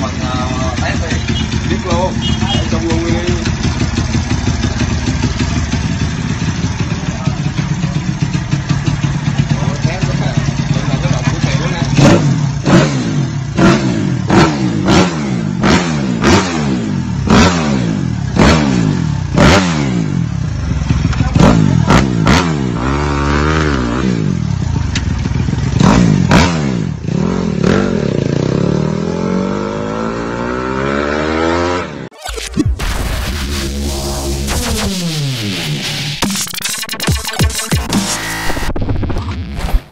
mình ờ, test đi. Biết luôn.